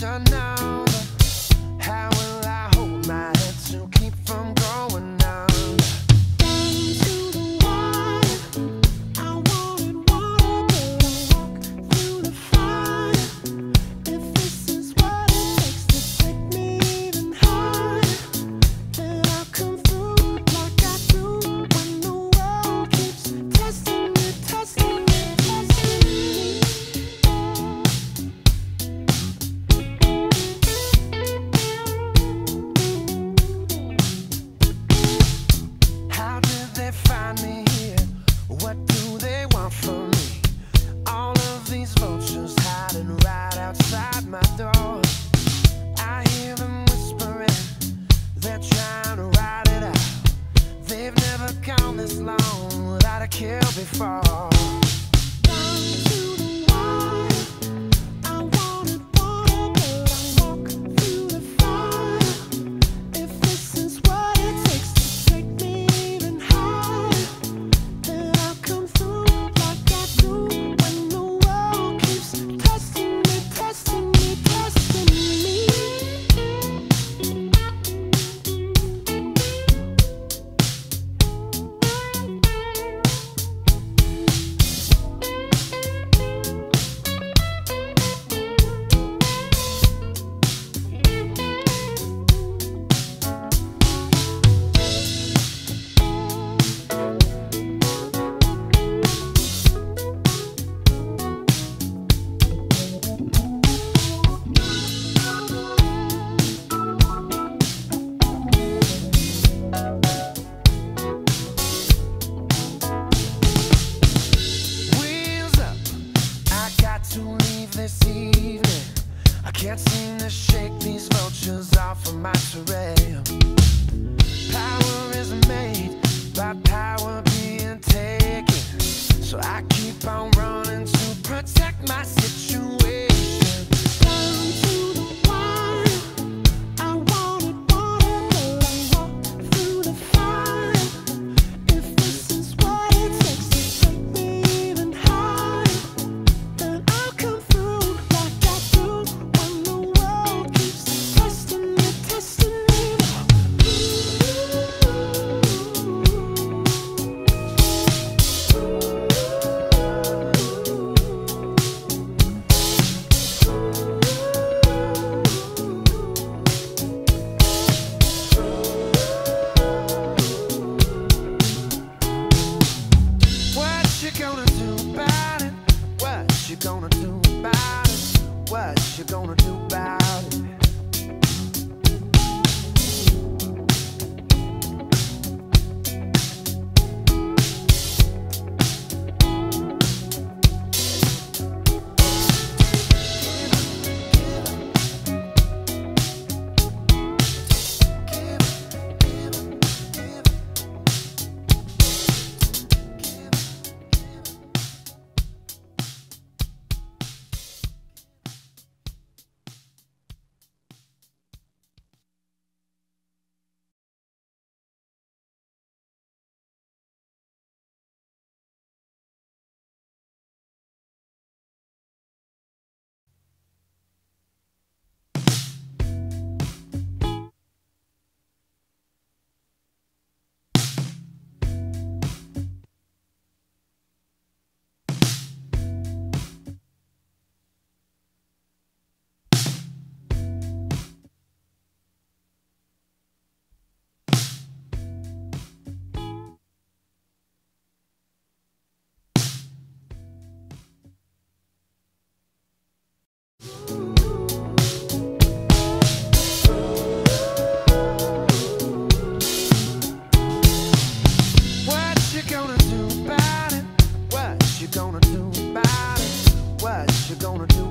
turn trying to ride it out. They've never gone this long without a kill before. Can't seem to shake these vultures off of my terrain. gonna do about it? What you gonna do about it? What you gonna do?